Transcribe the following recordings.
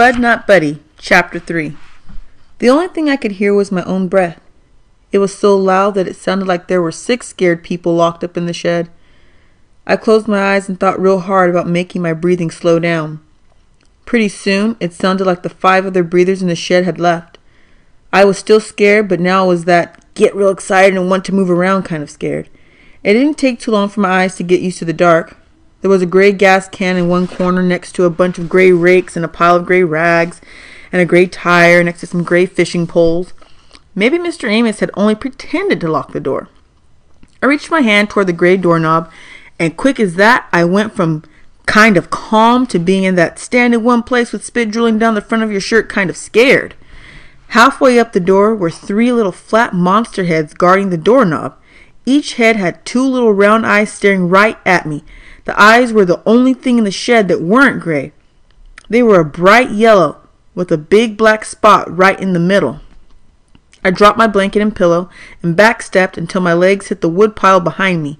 Bud Not Buddy, Chapter 3 The only thing I could hear was my own breath. It was so loud that it sounded like there were six scared people locked up in the shed. I closed my eyes and thought real hard about making my breathing slow down. Pretty soon, it sounded like the five other breathers in the shed had left. I was still scared, but now it was that get real excited and want to move around kind of scared. It didn't take too long for my eyes to get used to the dark. There was a gray gas can in one corner next to a bunch of gray rakes and a pile of gray rags and a gray tire next to some gray fishing poles. Maybe Mr. Amos had only pretended to lock the door. I reached my hand toward the gray doorknob, and quick as that, I went from kind of calm to being in that stand in one place with spit drooling down the front of your shirt kind of scared. Halfway up the door were three little flat monster heads guarding the doorknob. Each head had two little round eyes staring right at me. The eyes were the only thing in the shed that weren't gray. They were a bright yellow with a big black spot right in the middle. I dropped my blanket and pillow and backstepped until my legs hit the wood pile behind me.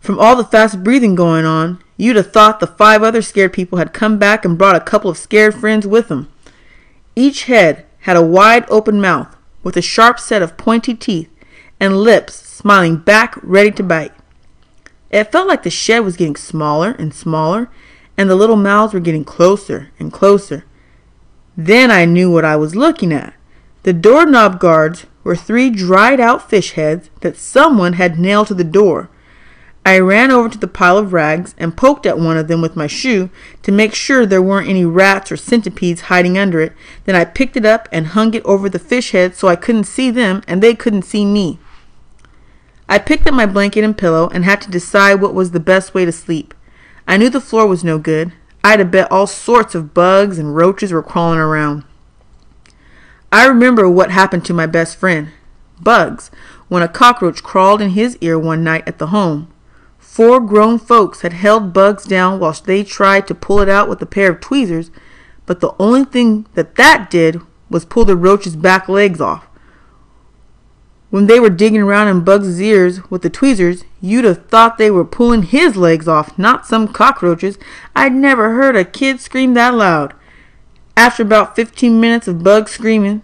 From all the fast breathing going on, you'd have thought the five other scared people had come back and brought a couple of scared friends with them. Each head had a wide open mouth with a sharp set of pointy teeth and lips smiling back ready to bite. It felt like the shed was getting smaller and smaller, and the little mouths were getting closer and closer. Then I knew what I was looking at. The doorknob guards were three dried out fish heads that someone had nailed to the door. I ran over to the pile of rags and poked at one of them with my shoe to make sure there weren't any rats or centipedes hiding under it. Then I picked it up and hung it over the fish heads so I couldn't see them and they couldn't see me. I picked up my blanket and pillow and had to decide what was the best way to sleep. I knew the floor was no good. I'd have bet all sorts of bugs and roaches were crawling around. I remember what happened to my best friend, Bugs, when a cockroach crawled in his ear one night at the home. Four grown folks had held Bugs down whilst they tried to pull it out with a pair of tweezers, but the only thing that that did was pull the roach's back legs off. When they were digging around in Bugs' ears with the tweezers, you'd have thought they were pulling his legs off, not some cockroaches. I'd never heard a kid scream that loud. After about 15 minutes of Bugs screaming,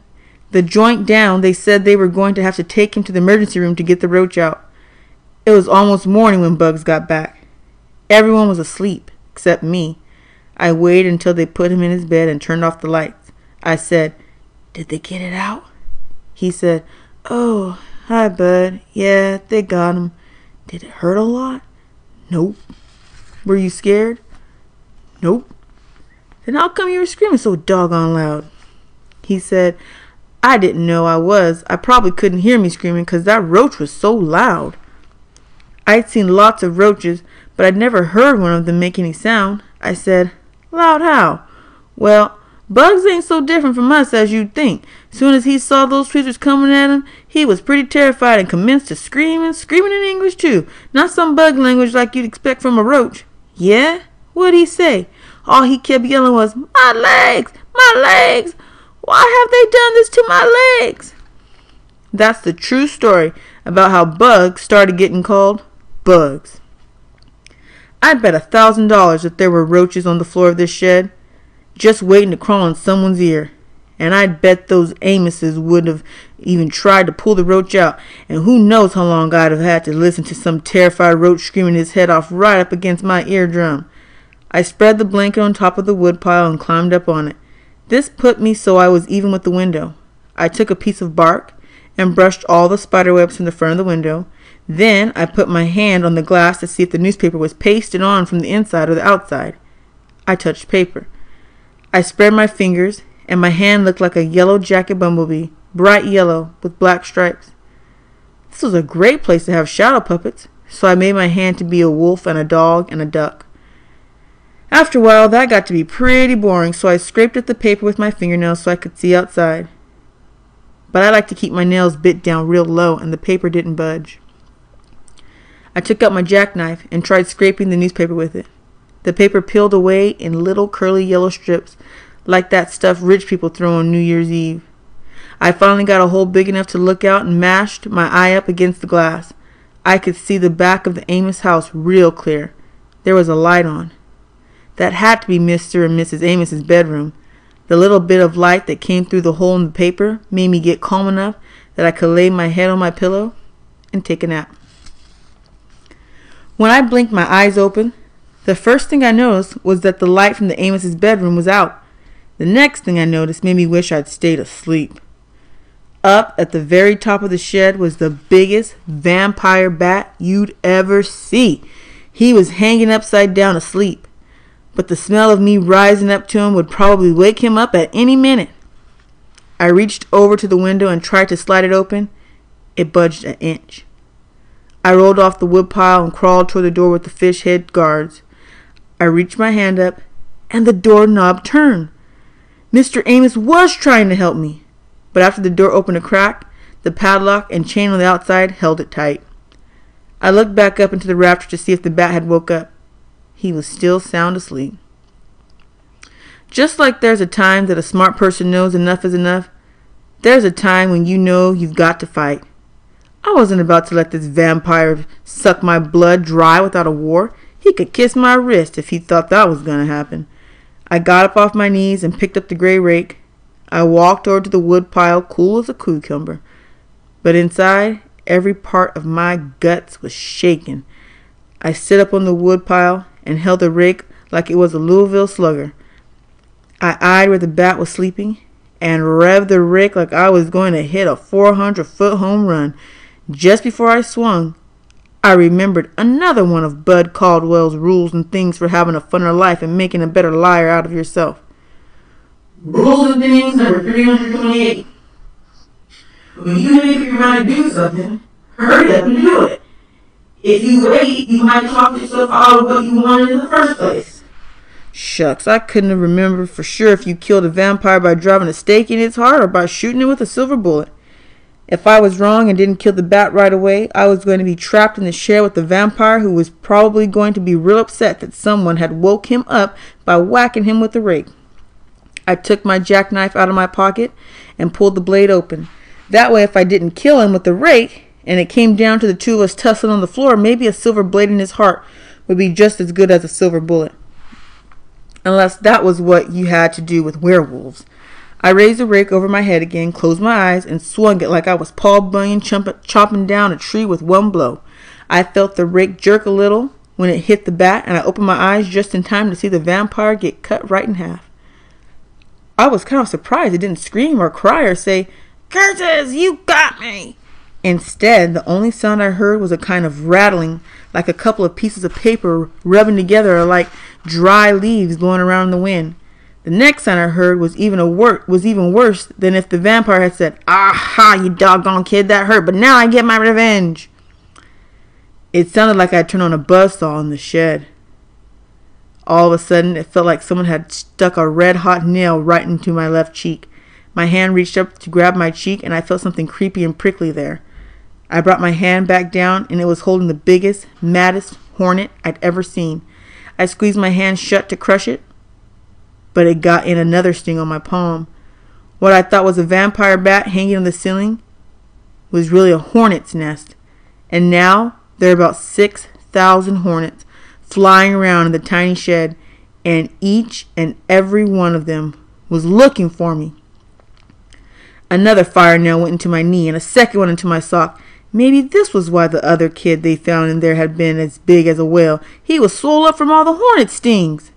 the joint down, they said they were going to have to take him to the emergency room to get the roach out. It was almost morning when Bugs got back. Everyone was asleep, except me. I waited until they put him in his bed and turned off the lights. I said, Did they get it out? He said, Oh, hi, bud. Yeah, they got him. Did it hurt a lot? Nope. Were you scared? Nope. Then how come you were screaming so doggone loud? He said, I didn't know I was. I probably couldn't hear me screaming 'cause that roach was so loud. I'd seen lots of roaches, but I'd never heard one of them make any sound. I said, Loud how? Well, Bugs ain't so different from us as you'd think. Soon as he saw those tweezers coming at him, he was pretty terrified and commenced to scream and screaming in English too, not some bug language like you'd expect from a roach. Yeah? What'd he say? All he kept yelling was, My legs! My legs! Why have they done this to my legs? That's the true story about how Bugs started getting called Bugs. I'd bet a thousand dollars that there were roaches on the floor of this shed just waiting to crawl in someone's ear. And I'd bet those Amoses would have even tried to pull the roach out, and who knows how long I'd have had to listen to some terrified roach screaming his head off right up against my eardrum. I spread the blanket on top of the woodpile and climbed up on it. This put me so I was even with the window. I took a piece of bark and brushed all the spiderwebs from the front of the window. Then I put my hand on the glass to see if the newspaper was pasted on from the inside or the outside. I touched paper. I spread my fingers, and my hand looked like a yellow jacket bumblebee, bright yellow with black stripes. This was a great place to have shadow puppets, so I made my hand to be a wolf and a dog and a duck. After a while, that got to be pretty boring, so I scraped at the paper with my fingernails so I could see outside. But I like to keep my nails bit down real low, and the paper didn't budge. I took out my jackknife and tried scraping the newspaper with it. The paper peeled away in little curly yellow strips, like that stuff rich people throw on New Year's Eve. I finally got a hole big enough to look out and mashed my eye up against the glass. I could see the back of the Amos house real clear. There was a light on. That had to be Mr. and Mrs. Amos's bedroom. The little bit of light that came through the hole in the paper made me get calm enough that I could lay my head on my pillow and take a nap. When I blinked my eyes open, the first thing I noticed was that the light from the Amos's bedroom was out. The next thing I noticed made me wish I'd stayed asleep. Up at the very top of the shed was the biggest vampire bat you'd ever see. He was hanging upside down asleep, but the smell of me rising up to him would probably wake him up at any minute. I reached over to the window and tried to slide it open. It budged an inch. I rolled off the woodpile and crawled toward the door with the fish head guards. I reached my hand up, and the doorknob turned. Mr. Amos was trying to help me, but after the door opened a crack, the padlock and chain on the outside held it tight. I looked back up into the rafter to see if the bat had woke up. He was still sound asleep. Just like there's a time that a smart person knows enough is enough, there's a time when you know you've got to fight. I wasn't about to let this vampire suck my blood dry without a war. He could kiss my wrist if he thought that was going to happen. I got up off my knees and picked up the gray rake. I walked over to the wood pile, cool as a cucumber. But inside, every part of my guts was shaking. I stood up on the wood pile and held the rake like it was a Louisville slugger. I eyed where the bat was sleeping and revved the rake like I was going to hit a 400 foot home run. Just before I swung, I remembered another one of Bud Caldwell's rules and things for having a funner life and making a better liar out of yourself. Rules and things number 328. When you make your mind to do something, hurry up and do it. If you wait, you might talk yourself out of what you wanted in the first place. Shucks, I couldn't have remembered for sure if you killed a vampire by driving a stake in its heart or by shooting it with a silver bullet. If I was wrong and didn't kill the bat right away, I was going to be trapped in the shed with the vampire who was probably going to be real upset that someone had woke him up by whacking him with the rake. I took my jackknife out of my pocket and pulled the blade open. That way, if I didn't kill him with the rake and it came down to the two of us tussling on the floor, maybe a silver blade in his heart would be just as good as a silver bullet. Unless that was what you had to do with werewolves. I raised the rake over my head again, closed my eyes, and swung it like I was Paul Bunyan chopping down a tree with one blow. I felt the rake jerk a little when it hit the bat, and I opened my eyes just in time to see the vampire get cut right in half. I was kind of surprised it didn't scream or cry or say, Curses, you got me! Instead, the only sound I heard was a kind of rattling, like a couple of pieces of paper rubbing together or like dry leaves blowing around in the wind. The next sound I heard was even a wor- was even worse than if the vampire had said, "Aha, you doggone kid, that hurt, but now I get my revenge." It sounded like I'd turned on a buzzsaw in the shed. All of a sudden, it felt like someone had stuck a red hot nail right into my left cheek. My hand reached up to grab my cheek, and I felt something creepy and prickly there. I brought my hand back down, and it was holding the biggest, maddest hornet I'd ever seen. I squeezed my hand shut to crush it, but it got in another sting on my palm. What I thought was a vampire bat hanging on the ceiling was really a hornet's nest. And now there are about 6,000 hornets flying around in the tiny shed, and each and every one of them was looking for me. Another fire nail went into my knee, and a second one into my sock. Maybe this was why the other kid they found in there had been as big as a whale. He was swole up from all the hornet stings.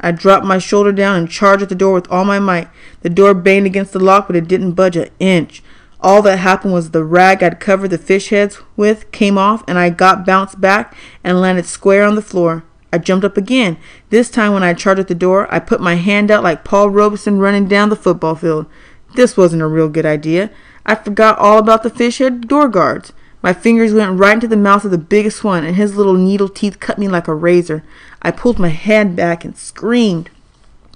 I dropped my shoulder down and charged at the door with all my might. The door banged against the lock, but it didn't budge an inch. All that happened was the rag I'd covered the fish heads with came off, and I got bounced back and landed square on the floor. I jumped up again. This time, when I charged at the door, I put my hand out like Paul Robeson running down the football field. This wasn't a real good idea. I forgot all about the fish head door guards. My fingers went right into the mouth of the biggest one, and his little needle teeth cut me like a razor. I pulled my head back and screamed.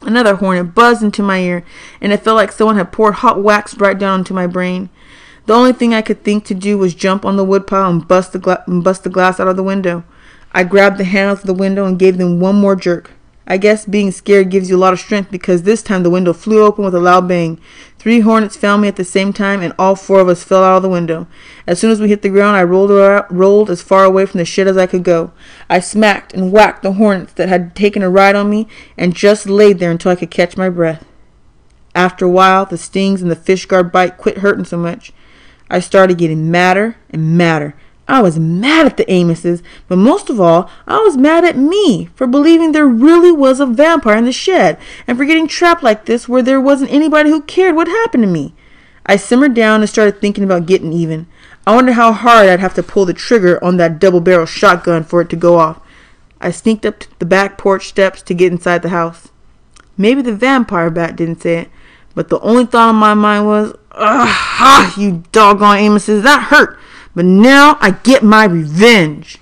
Another hornet buzzed into my ear, and it felt like someone had poured hot wax right down into my brain. The only thing I could think to do was jump on the woodpile and bust the, gla- and bust the glass out of the window. I grabbed the handle of the window and gave them one more jerk. I guess being scared gives you a lot of strength because this time the window flew open with a loud bang. Three hornets found me at the same time, and all four of us fell out of the window. As soon as we hit the ground, I rolled, around, rolled as far away from the shed as I could go. I smacked and whacked the hornets that had taken a ride on me and just laid there until I could catch my breath. After a while, the stings and the fish guard bite quit hurting so much. I started getting madder and madder. I was mad at the Amoses, but most of all, I was mad at me for believing there really was a vampire in the shed and for getting trapped like this where there wasn't anybody who cared what happened to me. I simmered down and started thinking about getting even. I wondered how hard I'd have to pull the trigger on that double barrel shotgun for it to go off. I sneaked up to the back porch steps to get inside the house. Maybe the vampire bat didn't say it, but the only thought on my mind was, ah, you doggone Amoses, that hurt. But now I get my revenge.